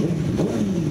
Música